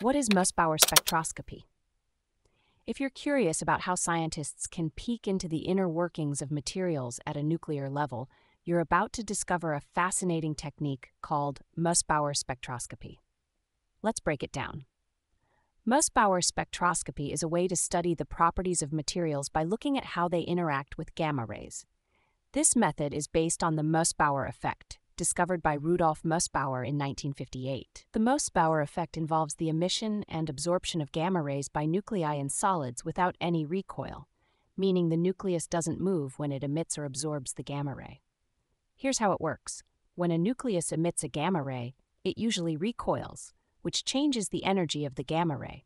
What is Mossbauer spectroscopy? If you're curious about how scientists can peek into the inner workings of materials at a nuclear level, you're about to discover a fascinating technique called Mossbauer spectroscopy. Let's break it down. Mossbauer spectroscopy is a way to study the properties of materials by looking at how they interact with gamma rays. This method is based on the Mossbauer effect, discovered by Rudolf Mossbauer in 1958. The Mossbauer effect involves the emission and absorption of gamma rays by nuclei in solids without any recoil, meaning the nucleus doesn't move when it emits or absorbs the gamma ray. Here's how it works. When a nucleus emits a gamma ray, it usually recoils, which changes the energy of the gamma ray.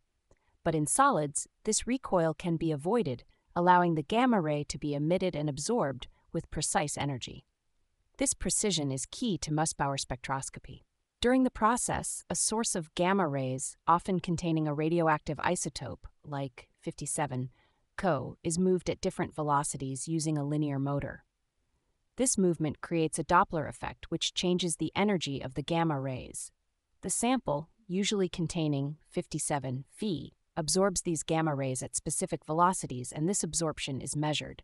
But in solids, this recoil can be avoided, allowing the gamma ray to be emitted and absorbed with precise energy. This precision is key to Mossbauer spectroscopy. During the process, a source of gamma rays, often containing a radioactive isotope, like 57, Co, is moved at different velocities using a linear motor. This movement creates a Doppler effect, which changes the energy of the gamma rays. The sample, usually containing 57 Fe, absorbs these gamma rays at specific velocities, and this absorption is measured.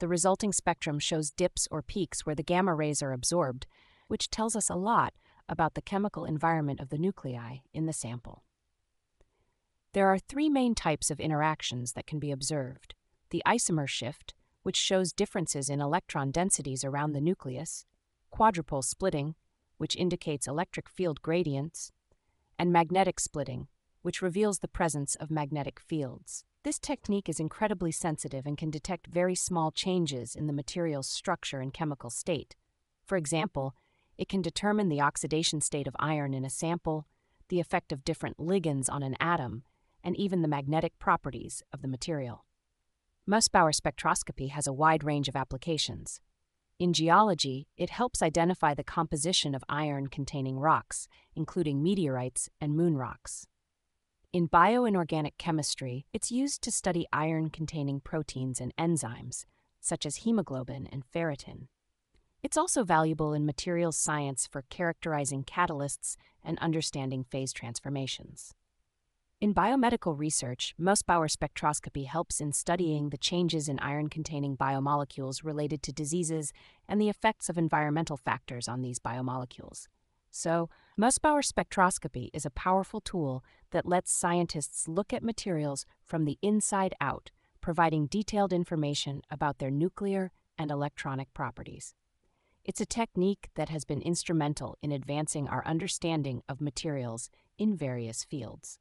The resulting spectrum shows dips or peaks where the gamma rays are absorbed, which tells us a lot about the chemical environment of the nuclei in the sample. There are three main types of interactions that can be observed the isomer shift, which shows differences in electron densities around the nucleus, quadrupole splitting, which indicates electric field gradients, and magnetic splitting, which reveals the presence of magnetic fields. This technique is incredibly sensitive and can detect very small changes in the material's structure and chemical state. For example, it can determine the oxidation state of iron in a sample, the effect of different ligands on an atom, and even the magnetic properties of the material. Mossbauer spectroscopy has a wide range of applications. In geology, it helps identify the composition of iron containing rocks, including meteorites and moon rocks. In bioinorganic chemistry, it's used to study iron containing proteins and enzymes, such as hemoglobin and ferritin. It's also valuable in materials science for characterizing catalysts and understanding phase transformations. In biomedical research, Mossbauer spectroscopy helps in studying the changes in iron containing biomolecules related to diseases and the effects of environmental factors on these biomolecules. So, Mossbauer spectroscopy is a powerful tool that lets scientists look at materials from the inside out, providing detailed information about their nuclear and electronic properties. It's a technique that has been instrumental in advancing our understanding of materials in various fields.